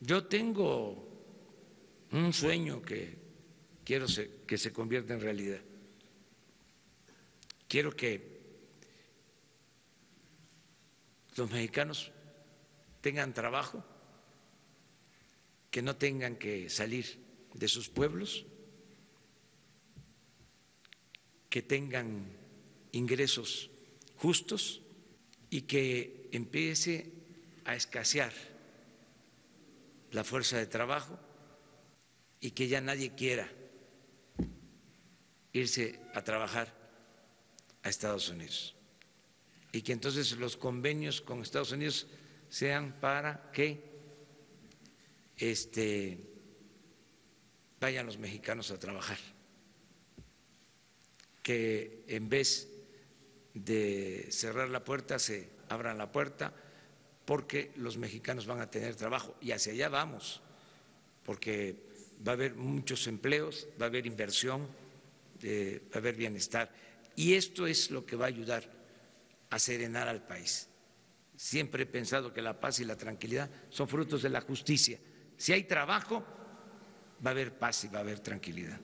Yo tengo un sueño que quiero que se convierta en realidad. Quiero que los mexicanos tengan trabajo, que no tengan que salir de sus pueblos, que tengan ingresos justos y que empiece a escasear la fuerza de trabajo y que ya nadie quiera irse a trabajar a Estados Unidos. Y que entonces los convenios con Estados Unidos sean para que este, vayan los mexicanos a trabajar, que en vez de cerrar la puerta se abran la puerta porque los mexicanos van a tener trabajo y hacia allá vamos, porque va a haber muchos empleos, va a haber inversión, eh, va a haber bienestar y esto es lo que va a ayudar a serenar al país. Siempre he pensado que la paz y la tranquilidad son frutos de la justicia. Si hay trabajo, va a haber paz y va a haber tranquilidad.